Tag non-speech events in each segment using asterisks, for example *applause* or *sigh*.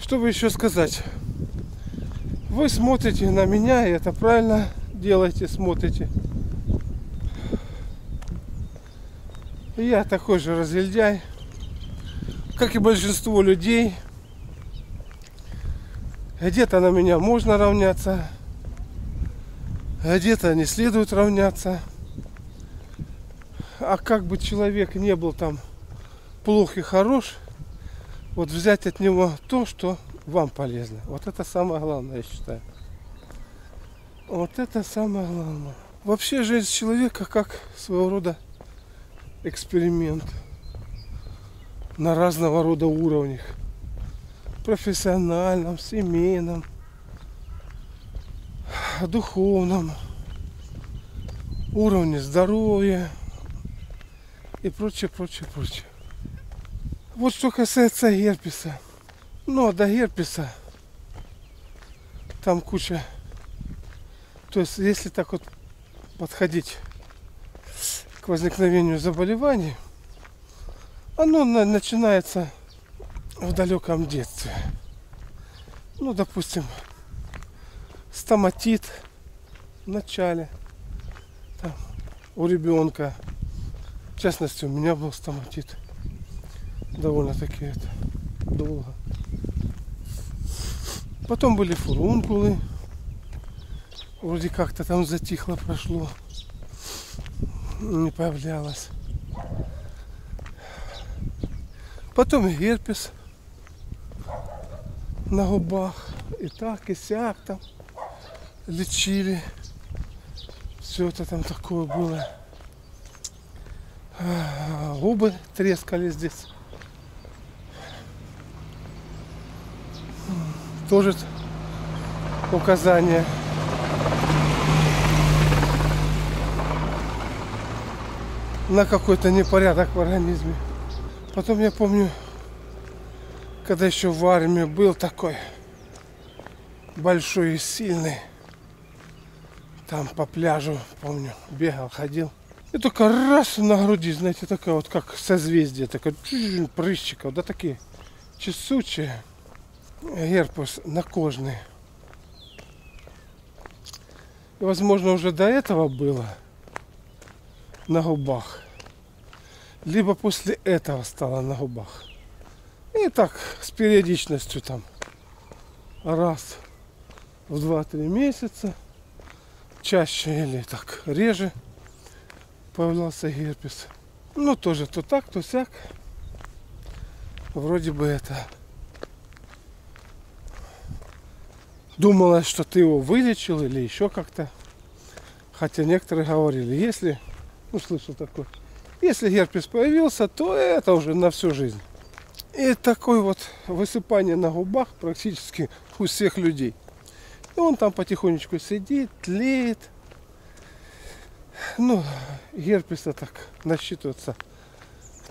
Что бы еще сказать? Вы смотрите на меня, и это правильно делаете, смотрите. Я такой же разельдяй, как и большинство людей. Где-то на меня можно равняться, а где-то не следует равняться. А как бы человек не был там плох и хорош, вот взять от него то, что вам полезно. Вот это самое главное, я считаю. Вот это самое главное. Вообще жизнь человека как своего рода эксперимент на разного рода уровнях. Профессиональном, семейном, духовном, уровне здоровья и прочее, прочее, прочее. Вот что касается герпеса. Ну, а до герпеса там куча. То есть, если так вот подходить к возникновению заболеваний, оно на- начинается в далеком детстве. Ну, допустим, стоматит в начале. Там, у ребенка. В частности, у меня был стоматит. Довольно-таки это долго. Потом были фурункулы. Вроде как-то там затихло, прошло. Не появлялось. Потом герпес на губах. И так, и сяк там лечили. Все это там такое было. Губы трескали здесь. Тоже указание. На какой-то непорядок в организме. Потом я помню, когда еще в армии был такой большой и сильный. Там по пляжу, помню, бегал, ходил. И только раз на груди, знаете, такая вот как созвездие, такая прыщиков, да такие чесучие. Герпес накожный. И, возможно, уже до этого было на губах. Либо после этого стало на губах. И так с периодичностью там раз в 2-3 месяца, чаще или так реже появлялся герпес. Ну тоже то так, то сяк. Вроде бы это думалось, что ты его вылечил или еще как-то. Хотя некоторые говорили, если, ну слышал такое, если герпес появился, то это уже на всю жизнь. И такое вот высыпание на губах практически у всех людей. И он там потихонечку сидит, тлеет. Ну, герпеса так насчитывается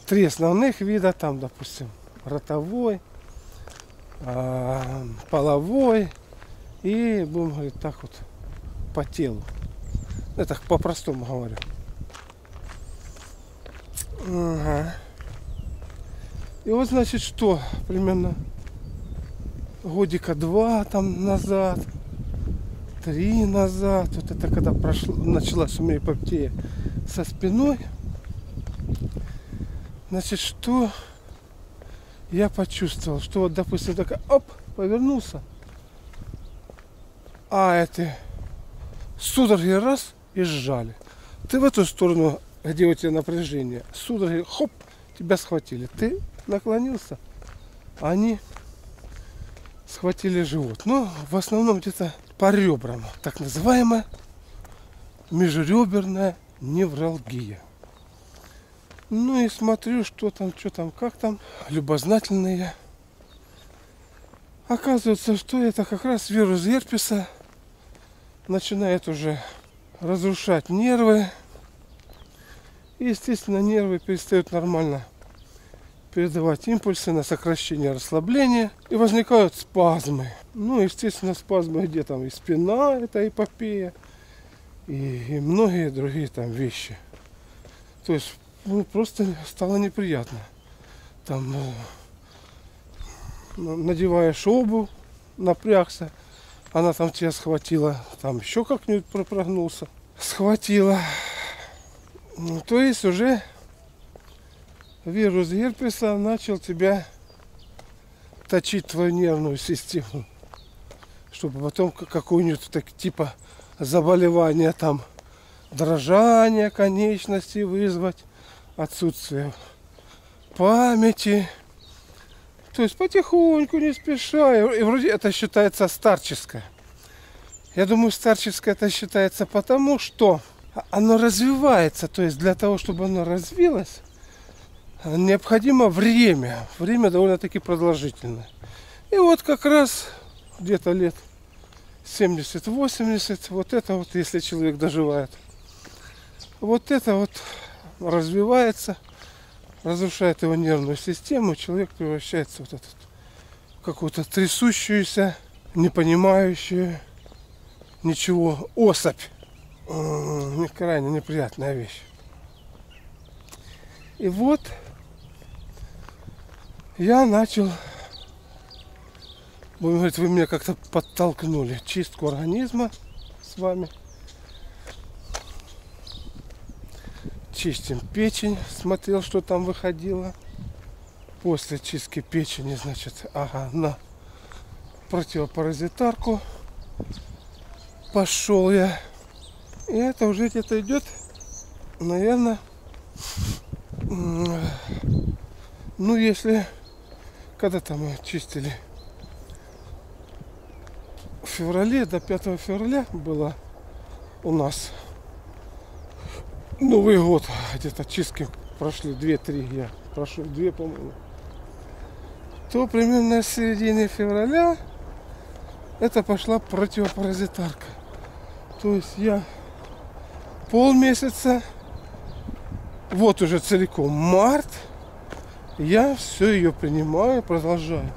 три основных вида. Там, допустим, ротовой, а, половой и, будем говорить, так вот по телу. Это по-простому говорю. Ага. И вот, значит, что примерно годика два там назад, три назад, вот это когда прошло, началась у меня эпопея со спиной, значит, что я почувствовал, что вот, допустим, такая, оп, повернулся, а это судороги раз и сжали. Ты в эту сторону, где у тебя напряжение, судороги, хоп, тебя схватили. Ты наклонился, они схватили живот. Ну, в основном где-то по ребрам, так называемая межреберная невралгия. Ну и смотрю, что там, что там, как там, любознательный я. Оказывается, что это как раз вирус герпеса начинает уже разрушать нервы. И, естественно, нервы перестают нормально передавать импульсы на сокращение расслабления. И возникают спазмы. Ну, естественно, спазмы где там и спина, это эпопея, и, и многие другие там вещи. То есть ну, просто стало неприятно. Там э, надеваешь обувь, напрягся, она там тебя схватила, там еще как-нибудь прогнулся, схватила. Ну, то есть уже вирус герпеса начал тебя точить твою нервную систему, чтобы потом какую-нибудь так, типа заболевания там, дрожание конечностей вызвать, отсутствие памяти. То есть потихоньку, не спеша. И вроде это считается старческое. Я думаю, старческое это считается потому, что оно развивается. То есть для того, чтобы оно развилось, необходимо время. Время довольно-таки продолжительное. И вот как раз где-то лет 70-80, вот это вот, если человек доживает, вот это вот развивается, разрушает его нервную систему, человек превращается в вот этот, какую-то трясущуюся, не понимающую ничего особь. Крайне неприятная вещь. И вот я начал, будем говорить, вы меня как-то подтолкнули чистку организма с вами. Чистим печень, смотрел, что там выходило. После чистки печени, значит, ага, на противопаразитарку пошел я. И это уже где-то идет, наверное, ну если когда там чистили? В феврале, до 5 февраля было у нас Новый год. Где-то чистки прошли 2-3 я прошел, 2, по-моему. То примерно с середины февраля это пошла противопаразитарка. То есть я полмесяца, вот уже целиком март, я все ее принимаю, продолжаю.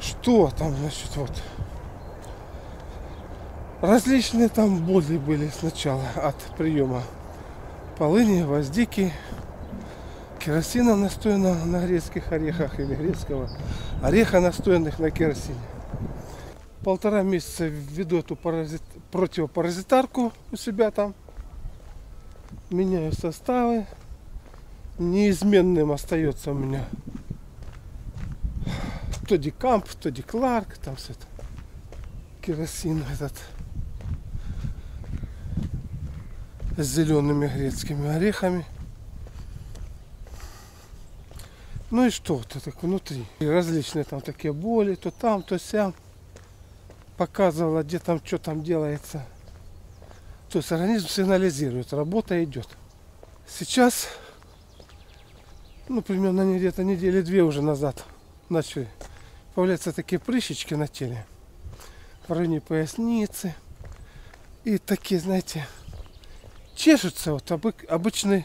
Что там, значит, вот. Различные там боли были сначала от приема полыни, гвоздики, керосина настоянного на грецких орехах или грецкого ореха настоянных на керосине. Полтора месяца веду эту паразит, противопаразитарку у себя там. Меняю составы, неизменным остается у меня то дикамп, то дикларк, там все это керосин этот с зелеными грецкими орехами. Ну и что то так внутри. И различные там такие боли, то там, то сям. Показывала, где там, что там делается. То есть организм сигнализирует, работа идет. Сейчас ну, примерно где-то недели две уже назад начали появляться такие прыщички на теле. В районе поясницы. И такие, знаете, чешутся. Вот обычный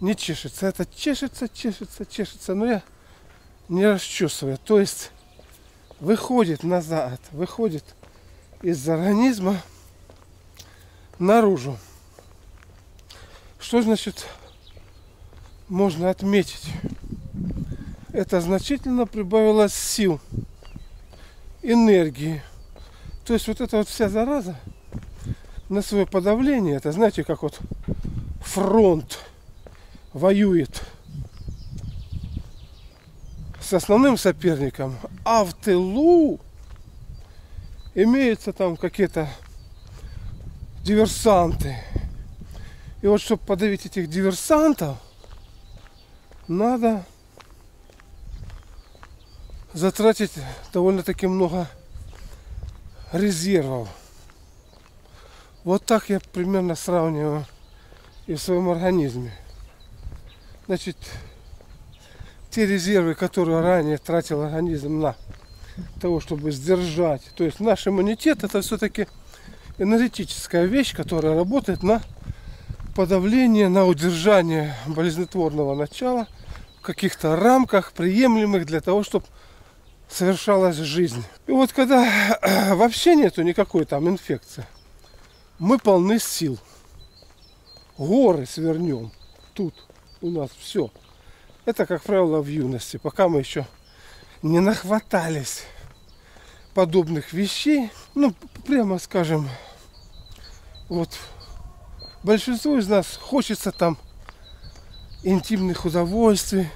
не чешется. Это чешется, чешется, чешется. Но я не расчесываю. То есть выходит назад, выходит из организма наружу. Что значит можно отметить. Это значительно прибавилось сил, энергии. То есть вот эта вот вся зараза на свое подавление, это знаете, как вот фронт воюет с основным соперником, а в тылу имеются там какие-то диверсанты. И вот чтобы подавить этих диверсантов, надо затратить довольно-таки много резервов. Вот так я примерно сравниваю и в своем организме. Значит, те резервы, которые ранее тратил организм на того, чтобы сдержать. То есть наш иммунитет это все-таки энергетическая вещь, которая работает на подавление, на удержание болезнетворного начала каких-то рамках, приемлемых для того, чтобы совершалась жизнь. И вот когда *clears throat* вообще нету никакой там инфекции, мы полны сил. Горы свернем тут. у нас все. Это, как правило, в юности, пока мы еще не нахватались подобных вещей. Ну, прямо скажем, вот большинству из нас хочется там интимных удовольствий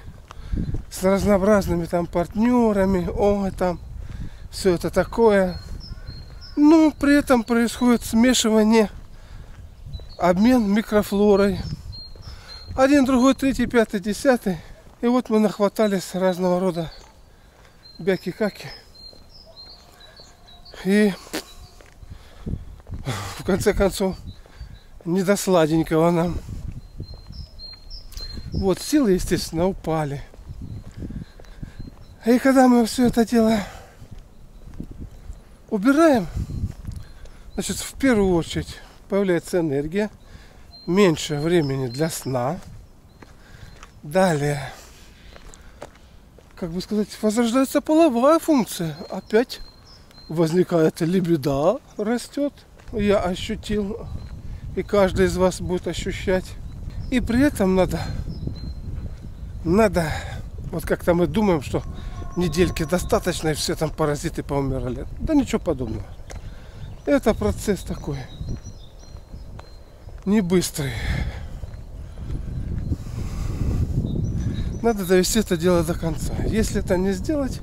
с разнообразными там партнерами, о, там все это такое. Ну, при этом происходит смешивание, обмен микрофлорой. Один, другой, третий, пятый, десятый. И вот мы нахватались разного рода бяки-каки. И в конце концов не до сладенького нам. Вот, силы, естественно, упали. И когда мы все это дело убираем, значит, в первую очередь появляется энергия, меньше времени для сна. Далее, как бы сказать, возрождается половая функция. Опять возникает либидо, растет. Я ощутил, и каждый из вас будет ощущать. И при этом надо, надо, вот как-то мы думаем, что недельки достаточно, и все там паразиты поумирали. Да ничего подобного. Это процесс такой. Не быстрый. Надо довести это дело до конца. Если это не сделать,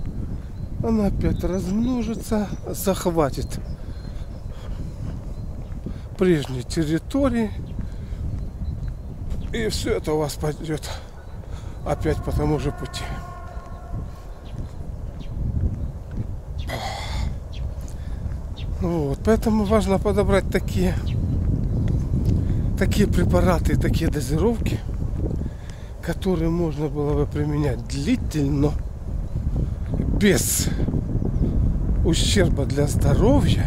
оно опять размножится, захватит прежней территории. И все это у вас пойдет опять по тому же пути. Вот, поэтому важно подобрать такие, такие препараты, такие дозировки, которые можно было бы применять длительно, без ущерба для здоровья.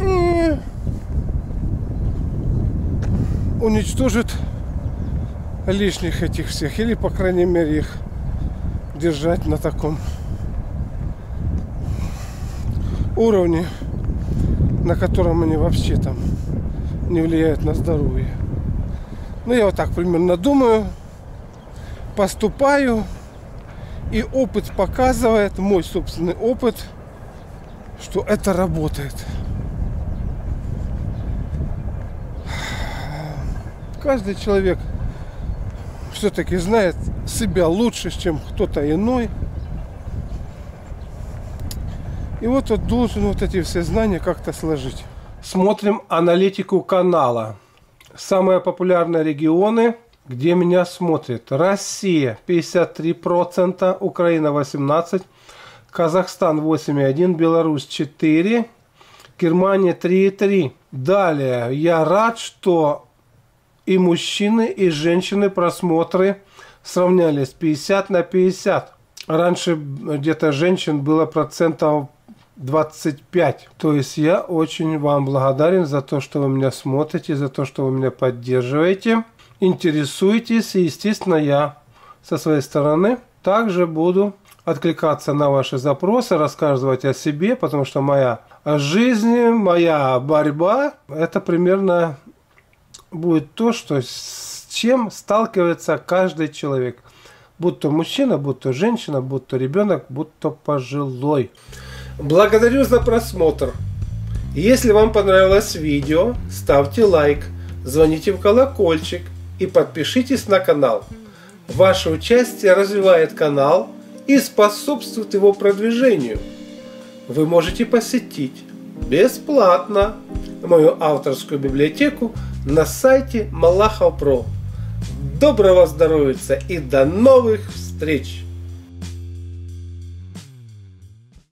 И уничтожит лишних этих всех, или по крайней мере их держать на таком уровне, на котором они вообще там не влияют на здоровье. Ну, я вот так примерно думаю, поступаю, и опыт показывает, мой собственный опыт, что это работает. Каждый человек все-таки знает себя лучше, чем кто-то иной. И вот он должен вот эти все знания как-то сложить. Смотрим аналитику канала. Самые популярные регионы, где меня смотрят. Россия 53%, Украина 18%, Казахстан 8,1%, Беларусь 4%, Германия 3,3%. Далее, я рад, что и мужчины, и женщины просмотры сравнялись 50 на 50. Раньше где-то женщин было процентов 25. То есть я очень вам благодарен за то, что вы меня смотрите, за то, что вы меня поддерживаете, интересуетесь. И, естественно, я со своей стороны также буду откликаться на ваши запросы, рассказывать о себе, потому что моя жизнь, моя борьба, это примерно будет то, что с чем сталкивается каждый человек. Будь то мужчина, будь то женщина, будь то ребенок, будь то пожилой. Благодарю за просмотр. Если вам понравилось видео, ставьте лайк, звоните в колокольчик и подпишитесь на канал. Ваше участие развивает канал и способствует его продвижению. Вы можете посетить бесплатно мою авторскую библиотеку на сайте Малахов Про. Доброго здоровья и до новых встреч!